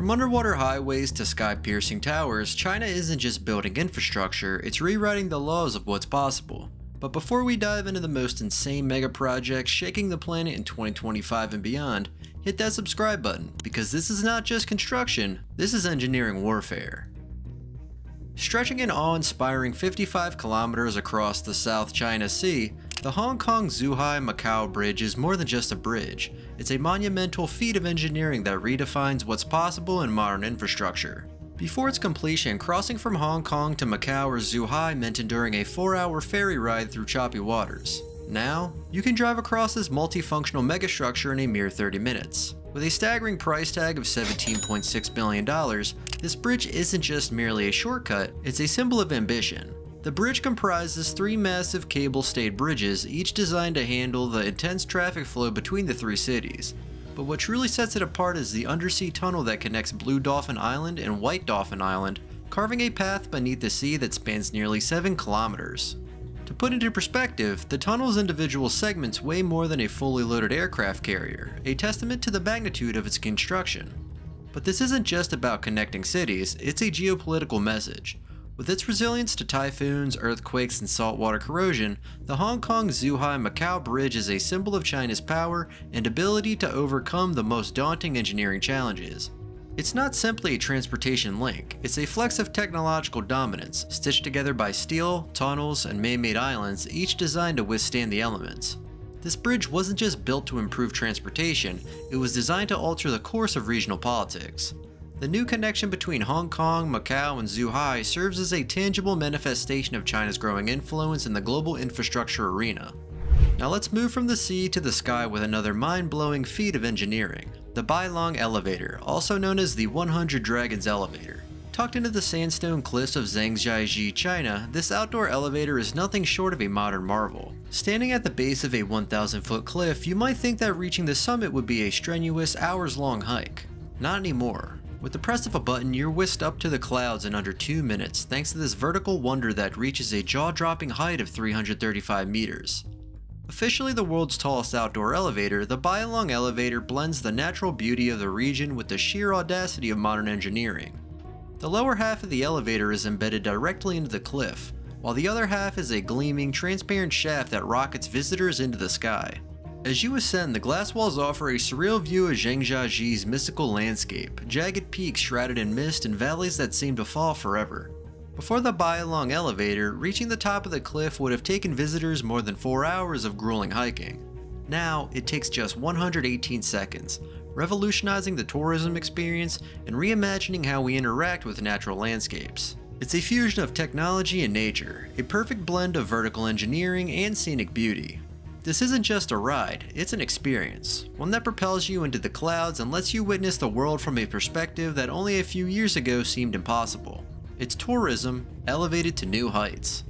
From underwater highways to sky-piercing towers, China isn't just building infrastructure, it's rewriting the laws of what's possible. But before we dive into the most insane mega projects shaking the planet in 2025 and beyond, hit that subscribe button, because this is not just construction, this is engineering warfare. Stretching an awe-inspiring 55 kilometers across the South China Sea, the Hong Kong-Zhuhai-Macau Bridge is more than just a bridge. It's a monumental feat of engineering that redefines what's possible in modern infrastructure. Before its completion, crossing from Hong Kong to Macau or Zhuhai meant enduring a 4-hour ferry ride through choppy waters. Now, you can drive across this multifunctional megastructure in a mere 30 minutes. With a staggering price tag of $17.6 billion, this bridge isn't just merely a shortcut, it's a symbol of ambition. The bridge comprises three massive cable-stayed bridges, each designed to handle the intense traffic flow between the three cities. But what truly sets it apart is the undersea tunnel that connects Blue Dolphin Island and White Dolphin Island, carving a path beneath the sea that spans nearly 7 kilometers. To put into perspective, the tunnel's individual segments weigh more than a fully loaded aircraft carrier, a testament to the magnitude of its construction. But this isn't just about connecting cities, it's a geopolitical message. With its resilience to typhoons, earthquakes, and saltwater corrosion, the Hong Kong-Zhuhai-Macau Bridge is a symbol of China's power and ability to overcome the most daunting engineering challenges. It's not simply a transportation link, it's a flex of technological dominance, stitched together by steel, tunnels, and man-made islands, each designed to withstand the elements. This bridge wasn't just built to improve transportation, it was designed to alter the course of regional politics. The new connection between Hong Kong, Macau, and Zhuhai serves as a tangible manifestation of China's growing influence in the global infrastructure arena. Now let's move from the sea to the sky with another mind-blowing feat of engineering, the Bailong Elevator, also known as the 100 Dragons Elevator. Tucked into the sandstone cliffs of Zhangjiajie, China, this outdoor elevator is nothing short of a modern marvel. Standing at the base of a 1,000 foot cliff, you might think that reaching the summit would be a strenuous, hours-long hike. Not anymore. With the press of a button, you're whisked up to the clouds in under 2 minutes thanks to this vertical wonder that reaches a jaw-dropping height of 335 meters. Officially the world's tallest outdoor elevator, the Bailong Elevator blends the natural beauty of the region with the sheer audacity of modern engineering. The lower half of the elevator is embedded directly into the cliff, while the other half is a gleaming, transparent shaft that rockets visitors into the sky. As you ascend, the glass walls offer a surreal view of Zhangjiajie's mystical landscape, jagged peaks shrouded in mist and valleys that seem to fall forever. Before the Bailong elevator, reaching the top of the cliff would have taken visitors more than 4 hours of grueling hiking. Now, it takes just 118 seconds, revolutionizing the tourism experience and reimagining how we interact with natural landscapes. It's a fusion of technology and nature, a perfect blend of vertical engineering and scenic beauty, this isn't just a ride, it's an experience, one that propels you into the clouds and lets you witness the world from a perspective that only a few years ago seemed impossible. It's tourism elevated to new heights.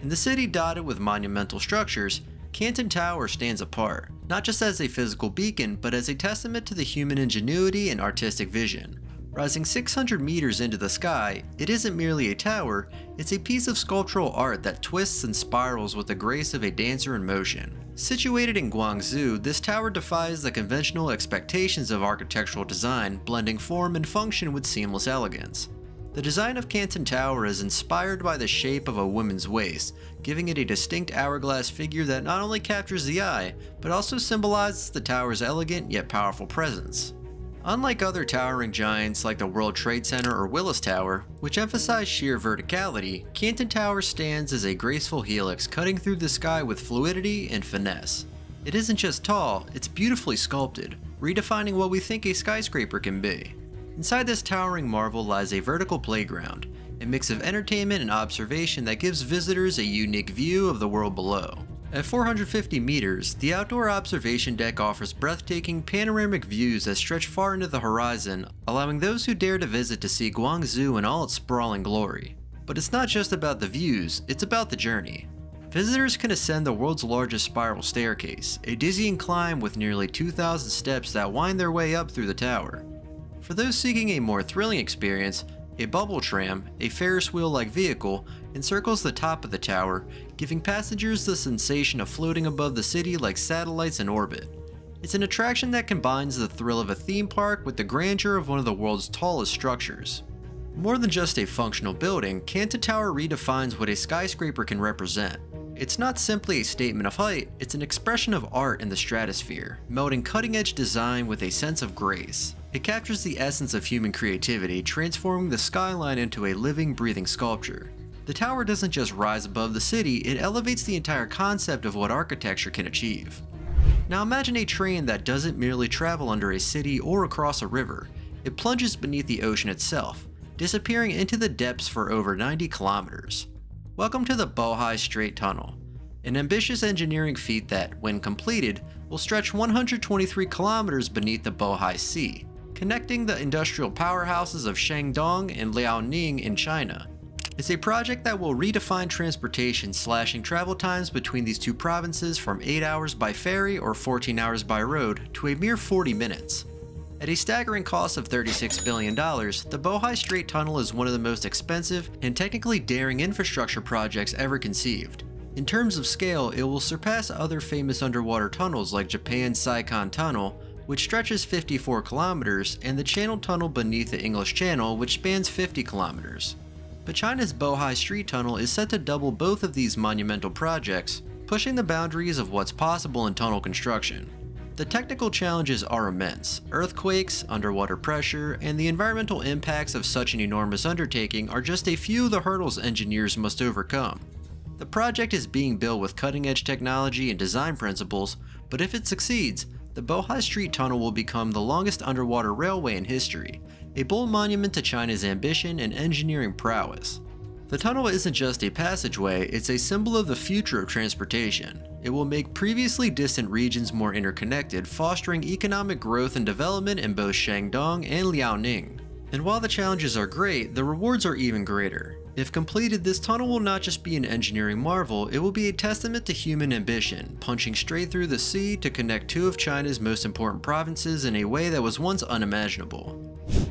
In the city dotted with monumental structures, Canton Tower stands apart, not just as a physical beacon, but as a testament to the human ingenuity and artistic vision. Rising 600 meters into the sky, it isn't merely a tower, it's a piece of sculptural art that twists and spirals with the grace of a dancer in motion. Situated in Guangzhou, this tower defies the conventional expectations of architectural design, blending form and function with seamless elegance. The design of Canton Tower is inspired by the shape of a woman's waist, giving it a distinct hourglass figure that not only captures the eye, but also symbolizes the tower's elegant yet powerful presence. Unlike other towering giants like the World Trade Center or Willis Tower, which emphasize sheer verticality, Canton Tower stands as a graceful helix cutting through the sky with fluidity and finesse. It isn't just tall, it's beautifully sculpted, redefining what we think a skyscraper can be. Inside this towering marvel lies a vertical playground, a mix of entertainment and observation that gives visitors a unique view of the world below. At 450 meters, the outdoor observation deck offers breathtaking panoramic views that stretch far into the horizon, allowing those who dare to visit to see Guangzhou in all its sprawling glory. But it's not just about the views, it's about the journey. Visitors can ascend the world's largest spiral staircase, a dizzying climb with nearly 2,000 steps that wind their way up through the tower. For those seeking a more thrilling experience, a bubble tram, a Ferris wheel-like vehicle, encircles the top of the tower, giving passengers the sensation of floating above the city like satellites in orbit. It's an attraction that combines the thrill of a theme park with the grandeur of one of the world's tallest structures. More than just a functional building, Canton Tower redefines what a skyscraper can represent. It's not simply a statement of height, it's an expression of art in the stratosphere, melding cutting-edge design with a sense of grace. It captures the essence of human creativity, transforming the skyline into a living, breathing sculpture. The tower doesn't just rise above the city, it elevates the entire concept of what architecture can achieve. Now imagine a train that doesn't merely travel under a city or across a river, it plunges beneath the ocean itself, disappearing into the depths for over 90 kilometers. Welcome to the Bohai Strait Tunnel, an ambitious engineering feat that, when completed, will stretch 123 kilometers beneath the Bohai Sea, connecting the industrial powerhouses of Shandong and Liaoning in China. It's a project that will redefine transportation, slashing travel times between these two provinces from 8 hours by ferry or 14 hours by road to a mere 40 minutes. At a staggering cost of $36 billion, the Bohai Strait Tunnel is one of the most expensive and technically daring infrastructure projects ever conceived. In terms of scale, it will surpass other famous underwater tunnels like Japan's Seikan Tunnel, which stretches 54 kilometers, and the Channel Tunnel beneath the English Channel, which spans 50 kilometers. But China's Bohai Strait Tunnel is set to double both of these monumental projects, pushing the boundaries of what's possible in tunnel construction. The technical challenges are immense. Earthquakes, underwater pressure, and the environmental impacts of such an enormous undertaking are just a few of the hurdles engineers must overcome. The project is being built with cutting edge technology and design principles, but if it succeeds, the Bohai Strait Tunnel will become the longest underwater railway in history, a bold monument to China's ambition and engineering prowess. The tunnel isn't just a passageway, it's a symbol of the future of transportation. It will make previously distant regions more interconnected, fostering economic growth and development in both Shandong and Liaoning. And while the challenges are great, the rewards are even greater. If completed, this tunnel will not just be an engineering marvel, it will be a testament to human ambition, punching straight through the sea to connect two of China's most important provinces in a way that was once unimaginable.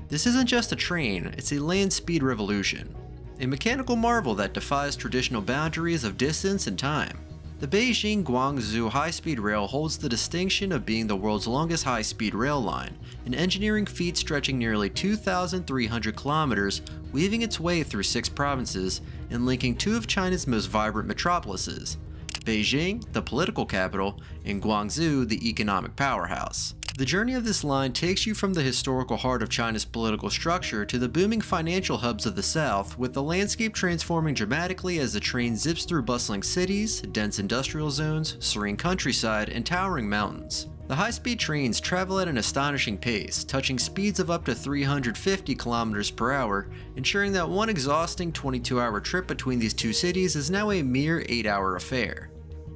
This isn't just a train, it's a land speed revolution a mechanical marvel that defies traditional boundaries of distance and time. The Beijing-Guangzhou high-speed rail holds the distinction of being the world's longest high-speed rail line, an engineering feat stretching nearly 2,300 kilometers, weaving its way through six provinces and linking two of China's most vibrant metropolises, Beijing, the political capital, and Guangzhou, the economic powerhouse. The journey of this line takes you from the historical heart of China's political structure to the booming financial hubs of the south, with the landscape transforming dramatically as the train zips through bustling cities, dense industrial zones, serene countryside, and towering mountains. The high-speed trains travel at an astonishing pace, touching speeds of up to 350 kilometers per hour, ensuring that one exhausting 22-hour trip between these two cities is now a mere 8-hour affair.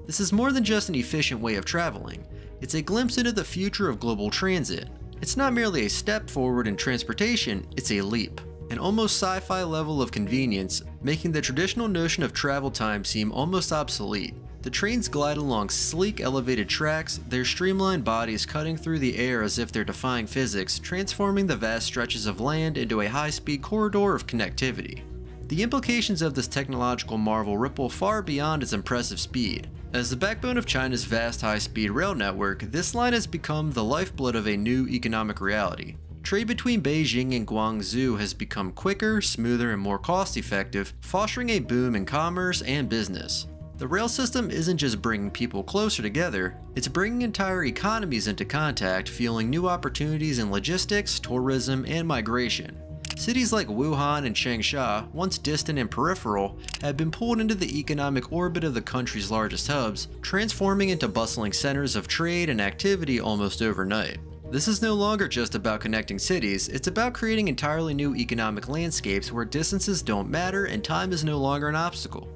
This is more than just an efficient way of traveling. It's a glimpse into the future of global transit. It's not merely a step forward in transportation, it's a leap. An almost sci-fi level of convenience, making the traditional notion of travel time seem almost obsolete. The trains glide along sleek elevated tracks, their streamlined bodies cutting through the air as if they're defying physics, transforming the vast stretches of land into a high-speed corridor of connectivity. The implications of this technological marvel ripple far beyond its impressive speed. As the backbone of China's vast high-speed rail network, this line has become the lifeblood of a new economic reality. Trade between Beijing and Guangzhou has become quicker, smoother, and more cost-effective, fostering a boom in commerce and business. The rail system isn't just bringing people closer together, it's bringing entire economies into contact, fueling new opportunities in logistics, tourism, and migration. Cities like Wuhan and Changsha, once distant and peripheral, have been pulled into the economic orbit of the country's largest hubs, transforming into bustling centers of trade and activity almost overnight. This is no longer just about connecting cities, it's about creating entirely new economic landscapes where distances don't matter and time is no longer an obstacle.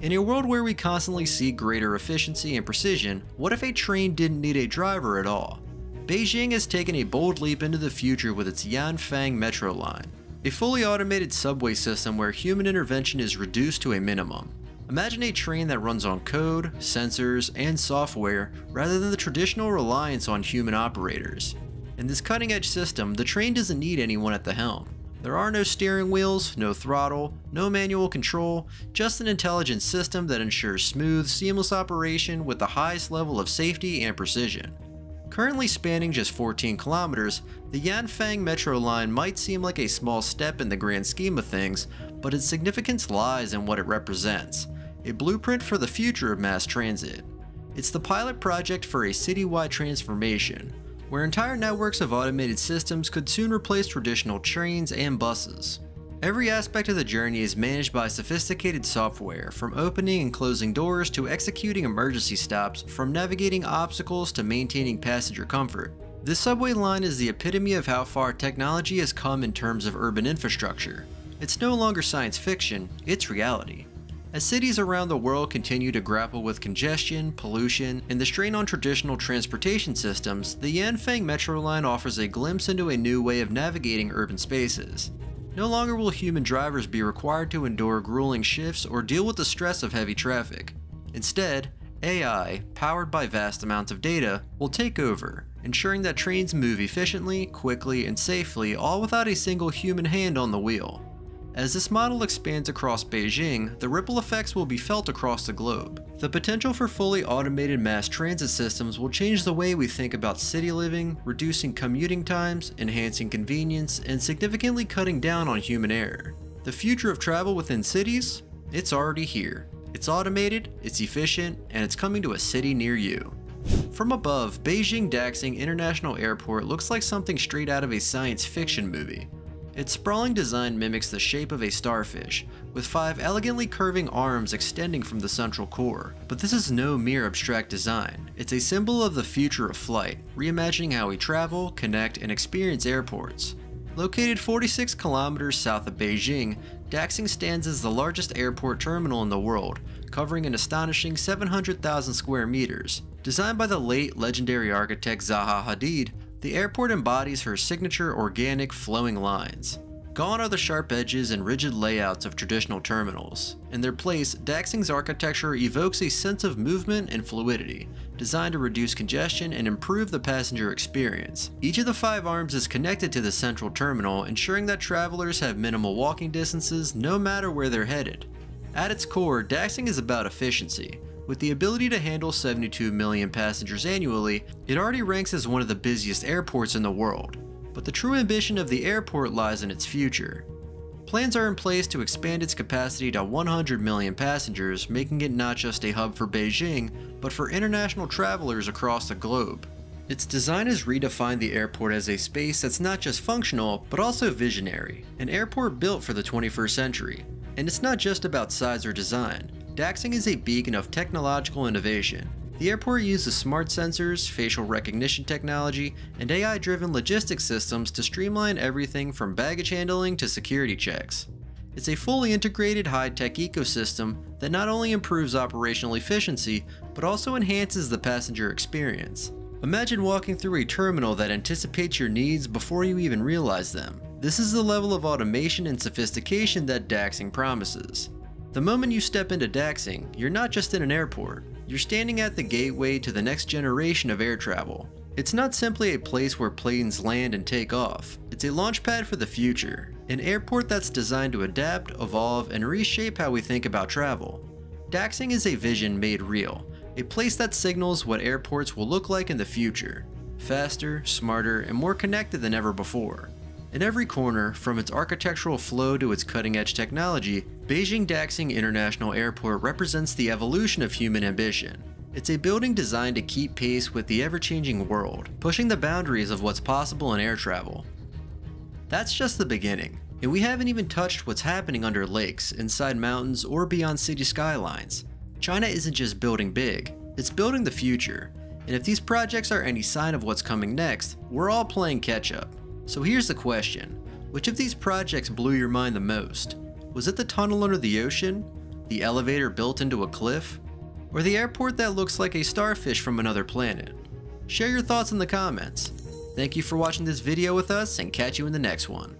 In a world where we constantly seek greater efficiency and precision, what if a train didn't need a driver at all? Beijing has taken a bold leap into the future with its Yanfang metro line, a fully automated subway system where human intervention is reduced to a minimum. Imagine a train that runs on code, sensors, and software rather than the traditional reliance on human operators. In this cutting edge system, the train doesn't need anyone at the helm. There are no steering wheels, no throttle, no manual control, just an intelligent system that ensures smooth, seamless operation with the highest level of safety and precision. Currently spanning just 14 kilometers, the Yanfang Metro line might seem like a small step in the grand scheme of things, but its significance lies in what it represents a blueprint for the future of mass transit. It's the pilot project for a citywide transformation, where entire networks of automated systems could soon replace traditional trains and buses. Every aspect of the journey is managed by sophisticated software, from opening and closing doors to executing emergency stops, from navigating obstacles to maintaining passenger comfort. This subway line is the epitome of how far technology has come in terms of urban infrastructure. It's no longer science fiction, it's reality. As cities around the world continue to grapple with congestion, pollution, and the strain on traditional transportation systems, the Yanfang Metro Line offers a glimpse into a new way of navigating urban spaces. No longer will human drivers be required to endure grueling shifts or deal with the stress of heavy traffic. Instead, AI, powered by vast amounts of data, will take over, ensuring that trains move efficiently, quickly, and safely, all without a single human hand on the wheel. As this model expands across Beijing, the ripple effects will be felt across the globe. The potential for fully automated mass transit systems will change the way we think about city living, reducing commuting times, enhancing convenience, and significantly cutting down on human error. The future of travel within cities? It's already here. It's automated, it's efficient, and it's coming to a city near you. From above, Beijing Daxing International Airport looks like something straight out of a science fiction movie. Its sprawling design mimics the shape of a starfish, with five elegantly curving arms extending from the central core. But this is no mere abstract design. It's a symbol of the future of flight, reimagining how we travel, connect, and experience airports. Located 46 kilometers south of Beijing, Daxing stands as the largest airport terminal in the world, covering an astonishing 700,000 square meters. Designed by the late legendary architect Zaha Hadid, the airport embodies her signature organic flowing lines. Gone are the sharp edges and rigid layouts of traditional terminals. In their place, Daxing's architecture evokes a sense of movement and fluidity, designed to reduce congestion and improve the passenger experience. Each of the five arms is connected to the central terminal, ensuring that travelers have minimal walking distances no matter where they're headed. At its core, Daxing is about efficiency, with the ability to handle 72 million passengers annually, it already ranks as one of the busiest airports in the world. But the true ambition of the airport lies in its future. Plans are in place to expand its capacity to 100 million passengers, making it not just a hub for Beijing, but for international travelers across the globe. Its design has redefined the airport as a space that's not just functional, but also visionary, an airport built for the 21st century. And it's not just about size or design. Daxing is a beacon of technological innovation. The airport uses smart sensors, facial recognition technology, and AI-driven logistics systems to streamline everything from baggage handling to security checks. It's a fully integrated high-tech ecosystem that not only improves operational efficiency, but also enhances the passenger experience. Imagine walking through a terminal that anticipates your needs before you even realize them. This is the level of automation and sophistication that Daxing promises. The moment you step into Daxing, you're not just in an airport, you're standing at the gateway to the next generation of air travel. It's not simply a place where planes land and take off, it's a launchpad for the future, an airport that's designed to adapt, evolve, and reshape how we think about travel. Daxing is a vision made real, a place that signals what airports will look like in the future, faster, smarter, and more connected than ever before. In every corner, from its architectural flow to its cutting-edge technology, Beijing Daxing International Airport represents the evolution of human ambition. It's a building designed to keep pace with the ever-changing world, pushing the boundaries of what's possible in air travel. That's just the beginning, and we haven't even touched what's happening under lakes, inside mountains, or beyond city skylines. China isn't just building big, it's building the future. And if these projects are any sign of what's coming next, we're all playing catch up. So here's the question. Which of these projects blew your mind the most? Was it the tunnel under the ocean? The elevator built into a cliff? Or the airport that looks like a starfish from another planet? Share your thoughts in the comments. Thank you for watching this video with us and catch you in the next one.